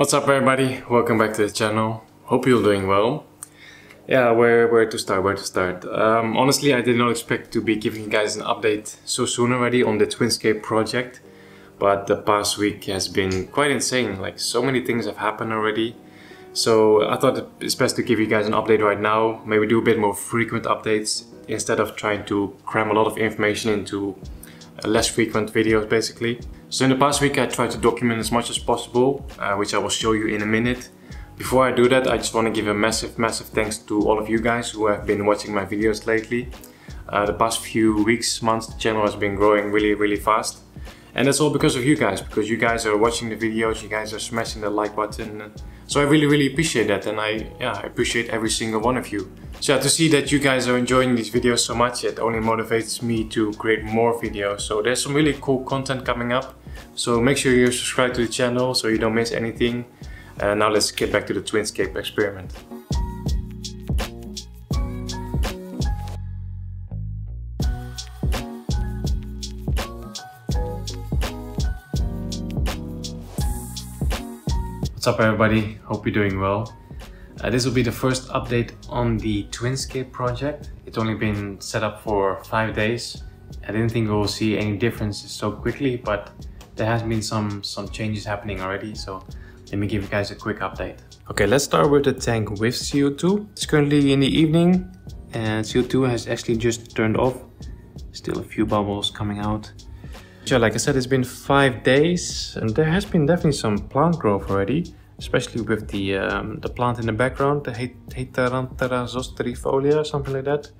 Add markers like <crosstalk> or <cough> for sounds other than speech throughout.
What's up everybody? Welcome back to the channel. Hope you're doing well. Yeah, where, where to start, where to start. Um, honestly, I did not expect to be giving you guys an update so soon already on the Twinscape project. But the past week has been quite insane, like so many things have happened already. So I thought it's best to give you guys an update right now, maybe do a bit more frequent updates instead of trying to cram a lot of information into less frequent videos basically. So in the past week I tried to document as much as possible, uh, which I will show you in a minute. Before I do that, I just want to give a massive, massive thanks to all of you guys who have been watching my videos lately. Uh, the past few weeks, months, the channel has been growing really, really fast. And that's all because of you guys, because you guys are watching the videos, you guys are smashing the like button. So I really, really appreciate that and I, yeah, appreciate every single one of you. So to see that you guys are enjoying these videos so much, it only motivates me to create more videos. So there's some really cool content coming up. So make sure you subscribe to the channel so you don't miss anything. And now let's get back to the Twinscape experiment. What's up everybody? Hope you're doing well. Uh, this will be the first update on the Twinscape project. It's only been set up for five days. I didn't think we will see any differences so quickly, but there has been some, some changes happening already. So let me give you guys a quick update. Okay, let's start with the tank with CO2. It's currently in the evening and CO2 has actually just turned off. Still a few bubbles coming out. Yeah, like I said, it's been five days and there has been definitely some plant growth already especially with the um, the plant in the background, the Heteranthera zosterifolia or something like that.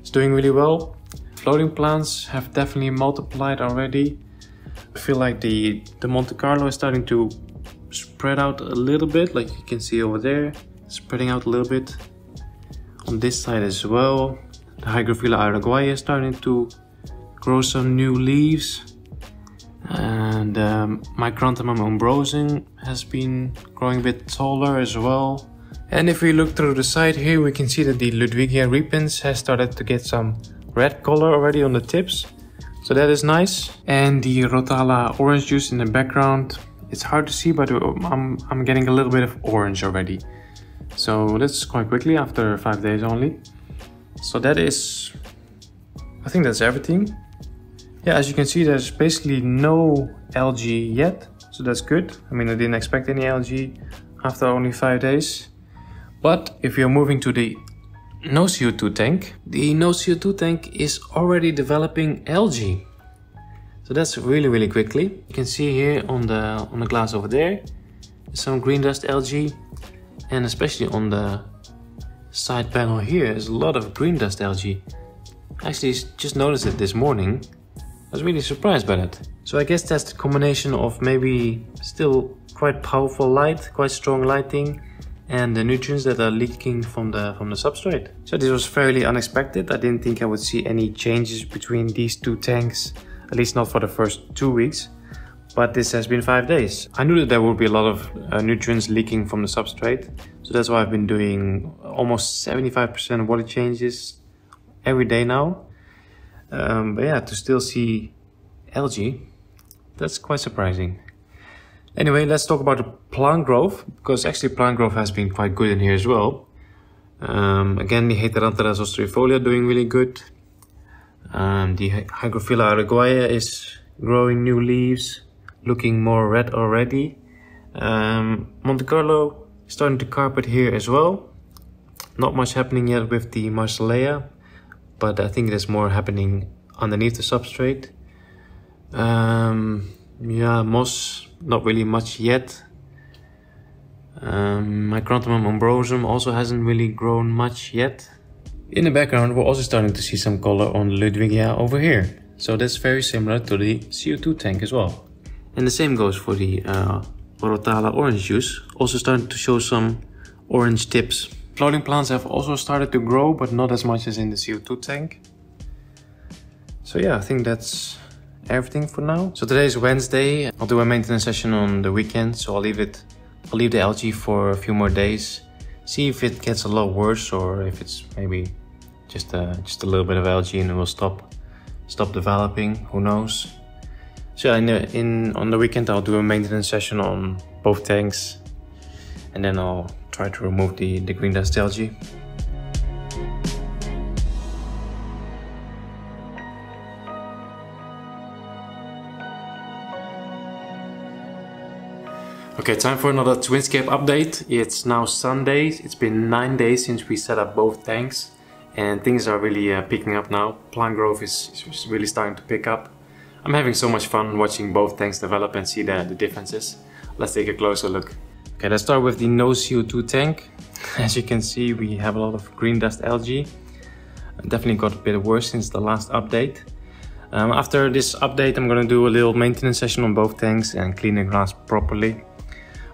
It's doing really well. Floating plants have definitely multiplied already. I feel like the, the Monte Carlo is starting to spread out a little bit, like you can see over there, spreading out a little bit. On this side as well, the Hygrophila araguaia is starting to grow some new leaves and um, Micranthemum umbrosum has been growing a bit taller as well. And if we look through the side here, we can see that the Ludwigia repens has started to get some red color already on the tips. So that is nice. And the Rotala orange juice in the background, it's hard to see, but I'm, I'm getting a little bit of orange already. So that's quite quickly after five days only. So that is, I think that's everything. Yeah, as you can see, there's basically no algae yet, so that's good. I mean, I didn't expect any algae after only five days. But if you're moving to the no CO2 tank, the no CO2 tank is already developing algae. So that's really, really quickly. You can see here on the on the glass over there, some green dust algae, and especially on the side panel here, there's a lot of green dust algae. Actually, just noticed it this morning was really surprised by that. So I guess that's the combination of maybe still quite powerful light, quite strong lighting, and the nutrients that are leaking from the from the substrate. So this was fairly unexpected. I didn't think I would see any changes between these two tanks, at least not for the first two weeks. But this has been five days. I knew that there would be a lot of uh, nutrients leaking from the substrate. So that's why I've been doing almost 75% water changes every day now. Um, but yeah, to still see algae, that's quite surprising. Anyway, let's talk about the plant growth, because actually plant growth has been quite good in here as well. Um, again, the Heteranthera zosterifolia doing really good. Um, the Hygrophila araguaia is growing new leaves, looking more red already. Um, Monte Carlo starting to carpet here as well. Not much happening yet with the Marsilea, but I think there's more happening underneath the substrate. Um, yeah, moss, not really much yet. Um, Micranthemum umbrosum also hasn't really grown much yet. In the background, we're also starting to see some color on Ludwigia over here. So that's very similar to the CO2 tank as well. And the same goes for the uh, Rotala orange juice, also starting to show some orange tips. Floating plants have also started to grow, but not as much as in the CO2 tank. So yeah, I think that's everything for now. So today is Wednesday. I'll do a maintenance session on the weekend, so I'll leave it. I'll leave the algae for a few more days. See if it gets a lot worse or if it's maybe just a, just a little bit of algae and it will stop stop developing. Who knows? So in, the, in on the weekend I'll do a maintenance session on both tanks and then I'll try to remove the, the green dust algae. Okay, time for another Twinscape update. It's now Sunday. It's been nine days since we set up both tanks and things are really uh, picking up now. Plant growth is, is, really starting to pick up. I'm having so much fun watching both tanks develop and see the, the differences. Let's take a closer look. Okay, let's start with the no CO2 tank. <laughs> As you can see, we have a lot of green dust algae. Definitely got a bit worse since the last update. Um, after this update, I'm gonna do a little maintenance session on both tanks and clean the grass properly.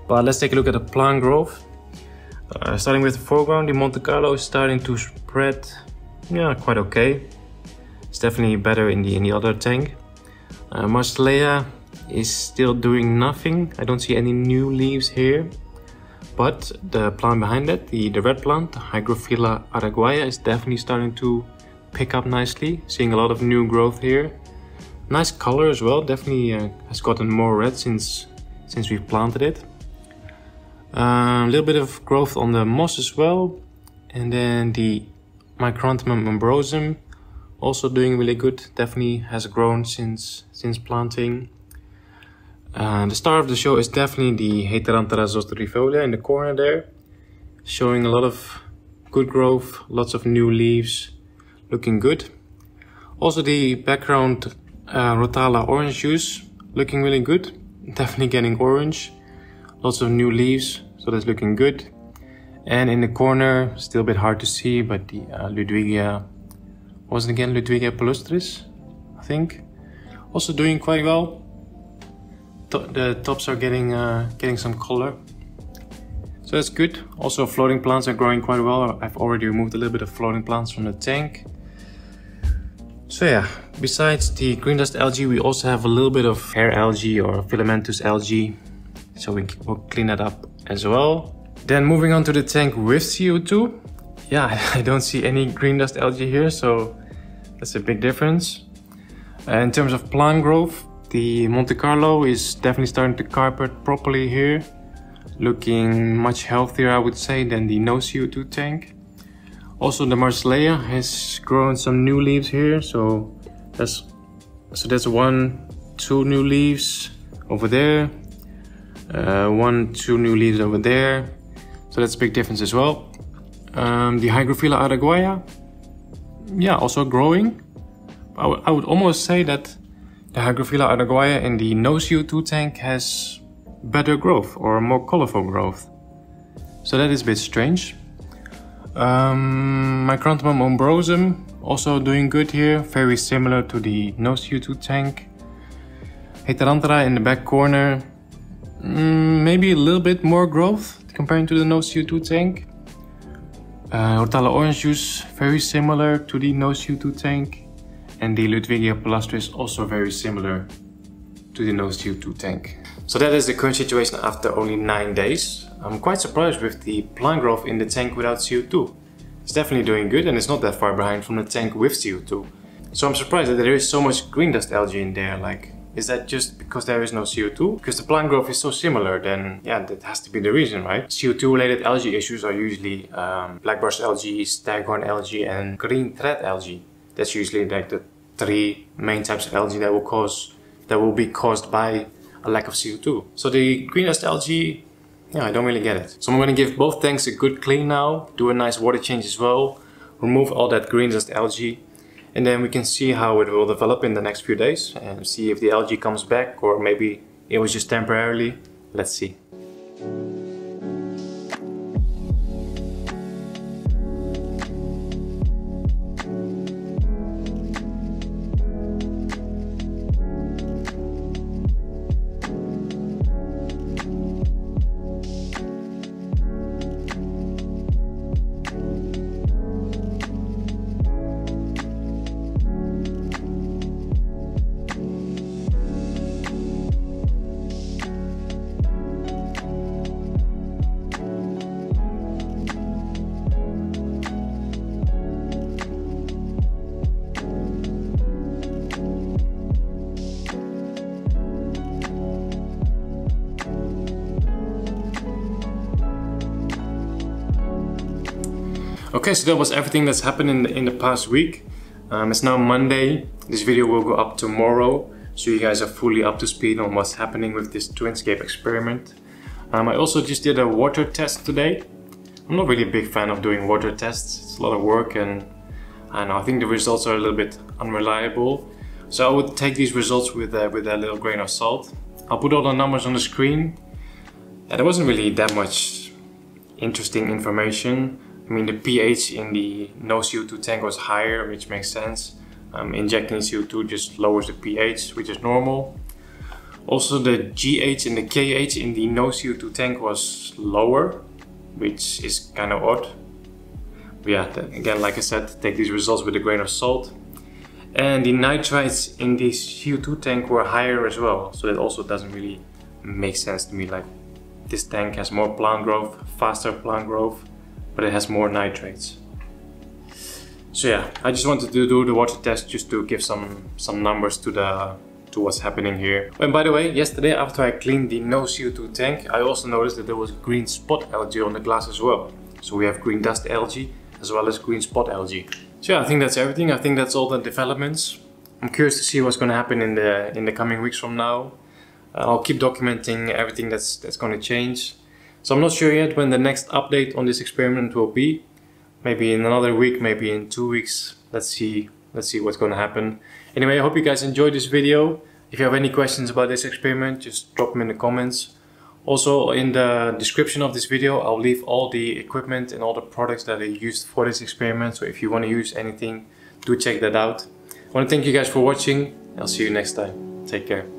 But let's take a look at the plant growth. Uh, starting with the foreground, the Monte Carlo is starting to spread, yeah, quite okay. It's definitely better in the in the other tank. Uh, Marsilea is still doing nothing. I don't see any new leaves here. But the plant behind it, the, the red plant, Hygrophila araguaia, is definitely starting to pick up nicely. Seeing a lot of new growth here. Nice color as well, definitely uh, has gotten more red since, since we've planted it. A uh, little bit of growth on the moss as well. And then the Micranthemum ambrosum also doing really good. Definitely has grown since since planting. Uh, the star of the show is definitely the Heteranthera zoster in the corner there. Showing a lot of good growth, lots of new leaves, looking good. Also the background uh, Rotala orange juice, looking really good. <laughs> Definitely getting orange. Lots of new leaves, so that's looking good. And in the corner, still a bit hard to see, but the uh, Ludwigia, was it again Ludwigia palustris, I think. Also doing quite well. To the tops are getting uh, getting some color. So that's good. Also floating plants are growing quite well. I've already removed a little bit of floating plants from the tank. So yeah, besides the green dust algae, we also have a little bit of hair algae or filamentous algae so we will clean that up as well. Then moving on to the tank with CO2. Yeah, <laughs> I don't see any green dust algae here, so that's a big difference. Uh, in terms of plant growth, the Monte Carlo is definitely starting to carpet properly here. Looking much healthier, I would say, than the no CO2 tank. Also, the Marsilea has grown some new leaves here, so that's so that's one, two new leaves over there, uh, one, two new leaves over there. So that's a big difference as well. Um, the Hygrophila araguaia, yeah, also growing. I, I would almost say that the Hygrophila araguaia in the no CO2 tank has better growth or more colorful growth. So that is a bit strange. Um, Micranthemum ambrosum also doing good here, very similar to the no CO2 tank. Heteranthera in the back corner, Mm, maybe a little bit more growth comparing to the no CO2 tank. Uh, Rotala orange juice, very similar to the no CO2 tank. And the Ludwigia palustris also very similar to the no CO2 tank. So that is the current situation after only 9 days. I'm quite surprised with the plant growth in the tank without CO2. It's definitely doing good and it's not that far behind from the tank with CO2. So I'm surprised that there is so much green dust algae in there, like is that just because there is no CO2? Because the plant growth is so similar, then yeah, that has to be the reason, right? CO2 related algae issues are usually um, black brush algae, staghorn algae, and green thread algae. That's usually like the three main types of algae that will cause that will be caused by a lack of CO2. So the green dust algae, yeah, I don't really get it. So I'm gonna give both tanks a good clean now, do a nice water change as well, remove all that green dust algae, and then we can see how it will develop in the next few days and see if the algae comes back or maybe it was just temporarily. Let's see. Okay, so that was everything that's happened in the, in the past week. Um, it's now Monday. This video will go up tomorrow, so you guys are fully up to speed on what's happening with this Twinscape experiment. Um, I also just did a water test today. I'm not really a big fan of doing water tests. It's a lot of work and, and I think the results are a little bit unreliable. So I would take these results with, uh, with a little grain of salt. I'll put all the numbers on the screen. Yeah, there wasn't really that much interesting information. I mean, the pH in the no CO2 tank was higher, which makes sense. Um, injecting CO2 just lowers the pH, which is normal. Also, the GH and the KH in the no CO2 tank was lower, which is kind of odd. But yeah, again, like I said, take these results with a grain of salt. And the nitrites in the CO2 tank were higher as well, so that also doesn't really make sense to me. Like, this tank has more plant growth, faster plant growth, but it has more nitrates. So yeah, I just wanted to do the water test just to give some some numbers to the to what's happening here. And by the way, yesterday after I cleaned the no CO2 tank, I also noticed that there was green spot algae on the glass as well. So we have green dust algae as well as green spot algae. So yeah, I think that's everything. I think that's all the developments. I'm curious to see what's going to happen in the in the coming weeks from now. I'll keep documenting everything that's that's going to change. So I'm not sure yet when the next update on this experiment will be. Maybe in another week, maybe in two weeks. Let's see. Let's see what's going to happen. Anyway, I hope you guys enjoyed this video. If you have any questions about this experiment, just drop them in the comments. Also, in the description of this video, I'll leave all the equipment and all the products that I used for this experiment. So if you want to use anything, do check that out. I want to thank you guys for watching. I'll see you next time. Take care.